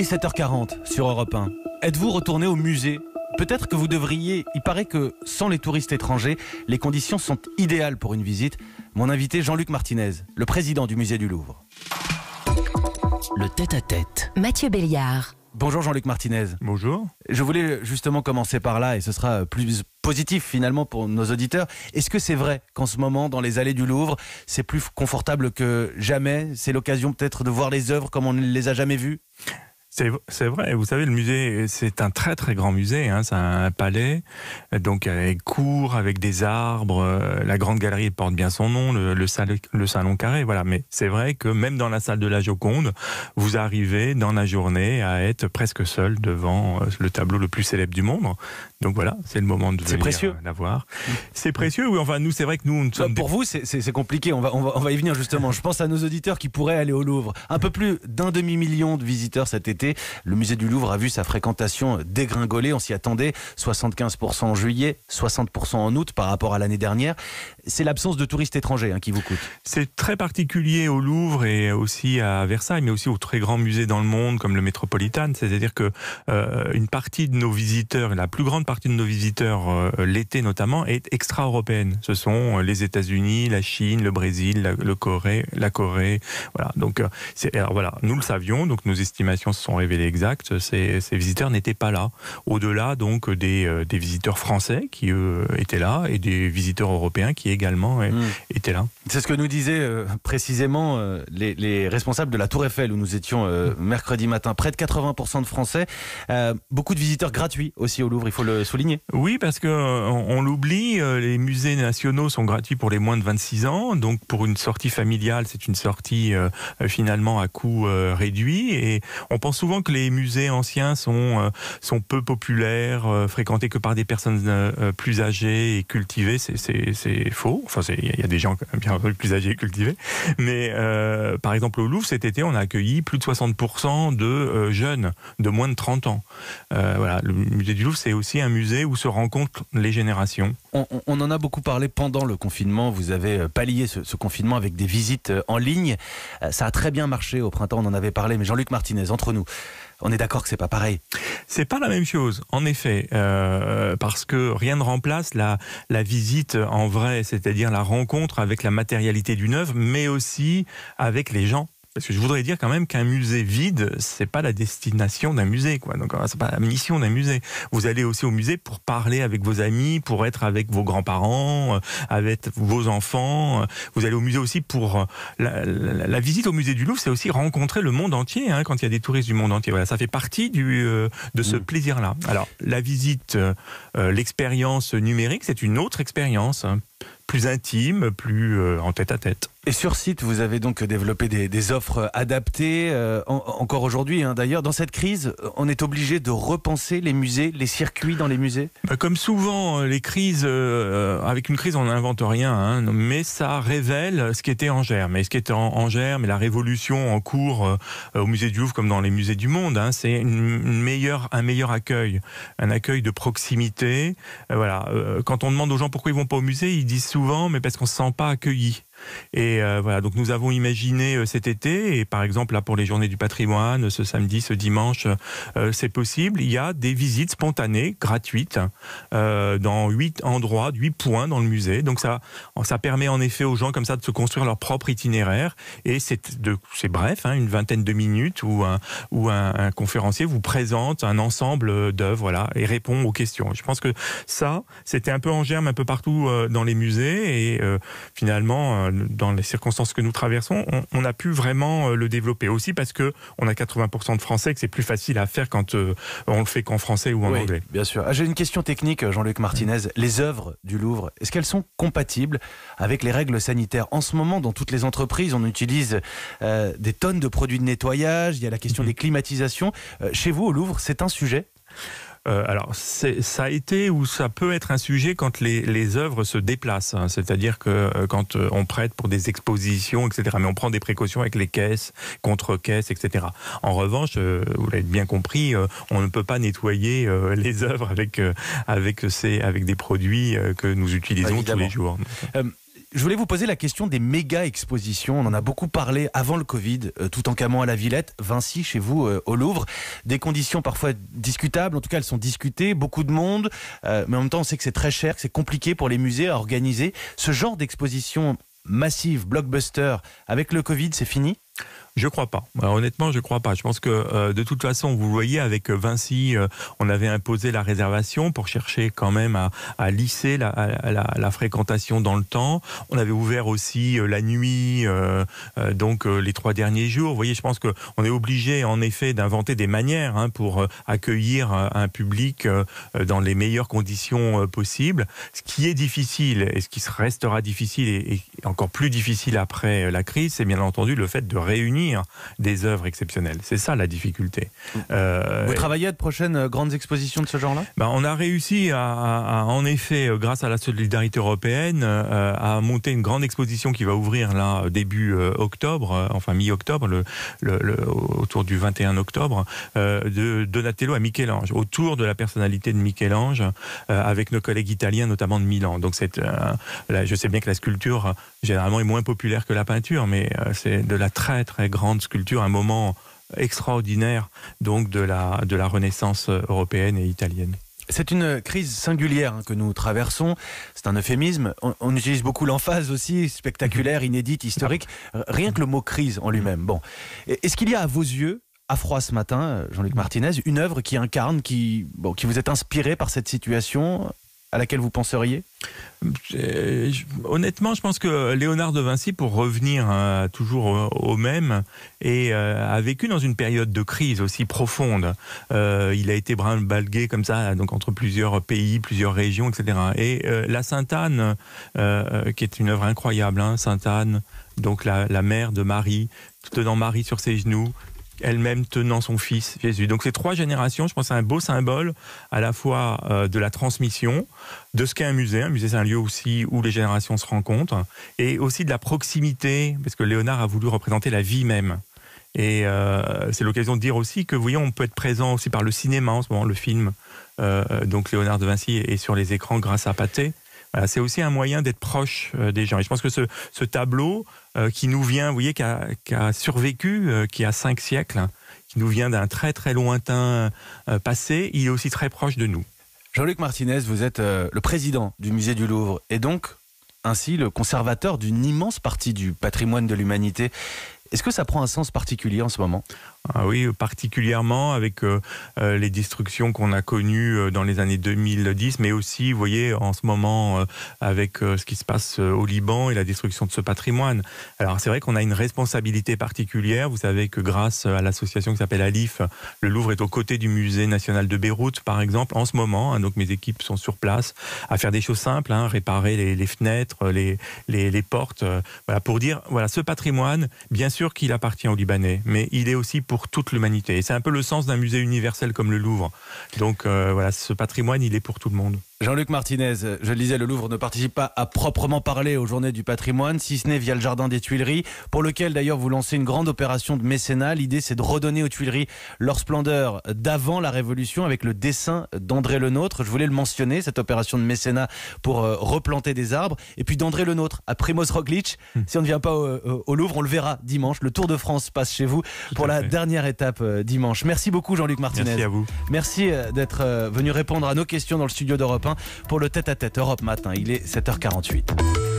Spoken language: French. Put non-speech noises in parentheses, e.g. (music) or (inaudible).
Il est 7h40 sur Europe 1. Êtes-vous retourné au musée? Peut-être que vous devriez. Il paraît que sans les touristes étrangers, les conditions sont idéales pour une visite. Mon invité Jean-Luc Martinez, le président du musée du Louvre. Le tête-à-tête. Mathieu Béliard. Bonjour Jean-Luc Martinez. Bonjour. Je voulais justement commencer par là et ce sera plus positif finalement pour nos auditeurs. Est-ce que c'est vrai qu'en ce moment, dans les allées du Louvre, c'est plus confortable que jamais? C'est l'occasion peut-être de voir les œuvres comme on ne les a jamais vues? C'est vrai, vous savez, le musée, c'est un très très grand musée, hein, c'est un palais, donc avec court, avec des arbres, euh, la grande galerie porte bien son nom, le, le, le salon carré, voilà. Mais c'est vrai que même dans la salle de la Joconde, vous arrivez dans la journée à être presque seul devant euh, le tableau le plus célèbre du monde. Donc voilà, c'est le moment de venir précieux. la voir. C'est précieux, oui. Enfin, nous, c'est vrai que nous, nous sommes Pour vous, c'est compliqué. On va, on, va, on va y venir justement. Je pense à nos auditeurs qui pourraient aller au Louvre. Un peu plus d'un demi-million de visiteurs cet été le musée du Louvre a vu sa fréquentation dégringoler. On s'y attendait. 75% en juillet, 60% en août par rapport à l'année dernière. C'est l'absence de touristes étrangers hein, qui vous coûte. C'est très particulier au Louvre et aussi à Versailles, mais aussi aux très grands musées dans le monde comme le Metropolitan. C'est-à-dire que euh, une partie de nos visiteurs, la plus grande partie de nos visiteurs euh, l'été notamment, est extra-européenne. Ce sont euh, les États-Unis, la Chine, le Brésil, la, le Corée, la Corée. Voilà. Donc, alors voilà, nous le savions. Donc nos estimations se sont révélées exactes. Ces, ces visiteurs n'étaient pas là. Au-delà donc des, des visiteurs français qui eux étaient là et des visiteurs européens qui également hmm. étaient là. C'est ce que nous disaient précisément les, les, responsables de la Tour Eiffel où nous étions mercredi matin. Près de 80% de Français, beaucoup de visiteurs gratuits aussi au Louvre il faut le souligner. Oui, parce que euh, on, l'oublie, euh, les musées nationaux sont gratuits pour les moins de 26 ans, donc pour une sortie familiale, c'est une sortie euh, finalement à coût réduit. Et on pense souvent que les musées anciens sont sont peu populaires, fréquentés que par des personnes plus âgées et cultivées. C'est faux. Enfin, il y a des gens (laughs) bien plus âgés et cultivés. Mais par exemple au Louvre cet été, on a accueilli plus de 60% de jeunes de moins de 30 ans. voilà, le musée du Louvre, c'est aussi un musée où se rencontrent les générations. On, en a beaucoup parlé pendant le confinement. Vous avez euh, pallié ce, confinement avec des visites euh, en ligne. Euh, ça a très bien marché au printemps, on en avait parlé. Mais Jean-Luc Martinez, entre nous, on est d'accord que c'est pas pareil. C'est pas la même chose, en effet, parce que rien ne remplace la, la visite en vrai, c'est-à-dire la rencontre avec la matérialité d'une œuvre, mais aussi avec les gens parce que je voudrais dire quand même qu'un musée vide, c'est pas la destination d'un musée, quoi. Donc c'est pas la mission d'un musée. Vous allez aussi au musée pour parler avec vos amis, pour être avec vos grands-parents, euh, avec vos enfants. Vous allez au musée aussi pour euh, la, visite au musée du Louvre, c'est aussi rencontrer le monde entier. Hein, quand il y a des touristes du monde entier, voilà, ça fait partie du euh, de ce mm. plaisir-là. Alors la visite, l'expérience numérique, c'est une autre expérience. Hein, plus intime, plus en tête à tête. Et sur site, vous avez donc développé des, offres adaptées, euh, encore aujourd'hui hein. d'ailleurs. Dans cette crise, on est obligé de repenser les musées, les circuits dans les musées? Bah, Comme souvent, euh, les crises, euh, avec une crise, on n'invente rien, hein, mais ça révèle ce qui était en germe. Et ce qui était en, germe, et la révolution en cours au musée du Louvre, comme dans les musées du monde, hein, c'est une, meilleure, un meilleur accueil, un accueil de proximité. voilà. quand on demande aux gens pourquoi ils vont pas au musée, ils disent souvent, mais parce qu'on se sent pas accueilli. Et euh, voilà, donc nous avons imaginé euh, cet été, et par exemple là pour les journées du patrimoine, ce samedi, ce dimanche, euh, c'est possible. Il y a des visites spontanées, gratuites, dans huit endroits, huit points dans le musée. Donc ça, ça permet en effet aux gens comme ça de se construire leur propre itinéraire. Et c'est bref, hein, une vingtaine de minutes où un, où un, conférencier vous présente un ensemble d'œuvres, voilà, et répond aux questions. Je pense que ça, c'était un peu en germe un peu partout dans les musées, et finalement dans les circonstances que nous traversons, on, a pu vraiment euh, le développer aussi parce que on a 80% de Français que c'est plus facile à faire quand euh, on le fait qu'en français ou en anglais. Bien sûr. Ah, j'ai une question technique, Jean-Luc Martinez. Les œuvres du Louvre, est-ce qu'elles sont compatibles avec les règles sanitaires? En ce moment, dans toutes les entreprises, on utilise euh, des tonnes de produits de nettoyage. Il y a la question mhm. des climatisations. chez vous, au Louvre, c'est un sujet? Euh, alors, ça a été ou ça peut être un sujet quand les, les œuvres se déplacent. Hein. C'est-à-dire que euh, quand euh, on prête pour des expositions, etc. Mais on prend des précautions avec les caisses, contre-caisses, etc. En revanche, vous l'avez bien compris, on ne peut pas nettoyer les œuvres avec, avec, ces, avec des produits que nous utilisons tous les jours je voulais vous poser la question des méga expositions. On en a beaucoup parlé avant le Covid, euh, tout en camant à la Villette, Vinci chez vous euh, au Louvre. Des conditions parfois discutables, en tout cas elles sont discutées, beaucoup de monde, euh, mais en même temps on sait que c'est très cher, que c'est compliqué pour les musées à organiser. Ce genre d'exposition massive, blockbuster, avec le Covid, c'est fini? Je crois pas. honnêtement, je crois pas. Je pense que euh, de toute façon, vous voyez, avec Vinci, euh, on avait imposé la réservation pour chercher quand même à, lisser la, fréquentation dans le temps. On avait ouvert aussi euh, la nuit, donc les trois derniers jours. Vous voyez, je pense qu'on est obligé, en effet, d'inventer des manières hein, pour accueillir un public dans les meilleures conditions possibles. Ce qui est difficile et ce qui restera difficile et encore plus difficile après la crise, c'est bien entendu le fait de réunir des œuvres exceptionnelles. C'est ça la difficulté. Euh, Vous travaillez à de prochaines euh, grandes expositions de ce genre-là? Ben, On a réussi à, en effet, euh, grâce à la solidarité européenne, à monter une grande exposition qui va ouvrir là début octobre, enfin mi-octobre, le, autour du 21 octobre, de Donatello à Michel-Ange, autour de la personnalité de Michel-Ange, avec nos collègues italiens, notamment de Milan. Donc c'est, je sais bien que la sculpture généralement est moins populaire que la peinture, mais c'est de la très très grande sculpture, un moment extraordinaire donc de la, de la Renaissance européenne et italienne. C'est une crise singulière hein, que nous traversons. C'est un euphémisme. On, utilise beaucoup l'emphase aussi, spectaculaire, inédite, historique. Rien que le mot crise en lui-même. Bon. Est-ce qu'il y a à vos yeux, à froid ce matin, Jean-Luc Martinez, une œuvre qui incarne, qui, bon, qui vous est inspirée par cette situation? À laquelle vous penseriez? Euh, Honnêtement, je pense que Léonard de Vinci, pour revenir hein, toujours au, même, euh, a vécu dans une période de crise aussi profonde. Euh, il a été balgué comme ça, donc entre plusieurs pays, plusieurs régions, etc. Et la Sainte-Anne, qui est une œuvre incroyable, hein, Sainte-Anne, donc la, la, mère de Marie, tenant Marie sur ses genoux, elle-même tenant son fils Jésus. Donc ces trois générations, je pense, c'est un beau symbole à la fois euh, de la transmission, de ce qu'est un musée. Un musée, c'est un lieu aussi où les générations se rencontrent, et aussi de la proximité, parce que Léonard a voulu représenter la vie même. Et euh, c'est l'occasion de dire aussi que, vous voyez, on peut être présent aussi par le cinéma en ce moment, le film. Euh, donc Léonard de Vinci est sur les écrans grâce à Pathé c'est aussi un moyen d'être proche euh, des gens. Et je pense que ce, tableau euh, qui nous vient, vous voyez, qui a, survécu, euh, qui a cinq siècles, qui nous vient d'un très très lointain passé, il est aussi très proche de nous. Jean-Luc Martinez, vous êtes le président du musée du Louvre et donc ainsi le conservateur d'une immense partie du patrimoine de l'humanité. Est-ce que ça prend un sens particulier en ce moment? Ah oui, particulièrement avec euh, euh, les destructions qu'on a connues euh, dans les années 2010, mais aussi, vous voyez, en ce moment, avec ce qui se passe au Liban et la destruction de ce patrimoine. Alors, c'est vrai qu'on a une responsabilité particulière. Vous savez que grâce à l'association qui s'appelle Alif, le Louvre est aux côtés du Musée national de Beyrouth, par exemple, en ce moment. Hein, donc, mes équipes sont sur place à faire des choses simples, hein, réparer les, fenêtres, les, les, les portes. voilà, pour dire, voilà, ce patrimoine, bien sûr qu'il appartient aux Libanais, mais il est aussi pour toute l'humanité. Et c'est un peu le sens d'un musée universel comme le Louvre. Donc euh, voilà, ce patrimoine, il est pour tout le monde. Jean-Luc Martinez, je le disais, le Louvre ne participe pas à proprement parler aux Journées du patrimoine, si ce n'est via le Jardin des Tuileries, pour lequel d'ailleurs vous lancez une grande opération de mécénat. L'idée, c'est de redonner aux Tuileries leur splendeur d'avant la Révolution avec le dessin d'André Lenôtre. Je voulais le mentionner, cette opération de mécénat pour euh, replanter des arbres. Et puis d'André Lenôtre à Primoz Roglic. Hmm. Si on ne vient pas au, Louvre, on le verra dimanche. Le Tour de France passe chez vous pour la dernière étape euh, dimanche. Merci beaucoup, Jean-Luc Martinez. Merci à vous. Merci euh, d'être venu répondre à nos questions dans le studio d'Europe pour le tête-à-tête Europe Matin. Il est 7h48.